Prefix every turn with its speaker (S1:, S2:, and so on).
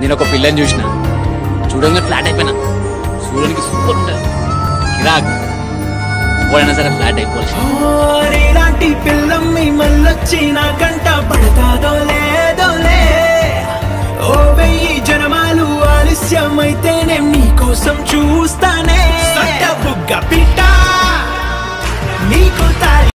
S1: నేను ఒక పిల్లని చూసిన. చూడంగా ఫ్లాట్ అయిపోయినా. చూడడానికి సూపర్ ఉంటుంది. కిరాక్ ఎప్పుడైనా సరే ఫ్లాట్ అయిపోవాలి.
S2: ఇలాంటి పిల్లమ్మి మళ్ళొచ్చి నా కంట పడతాదో లేదోలే ఓ వెయ్యి జనమాలు ఆలస్యమైతేనే నీకోసం చూస్తానే.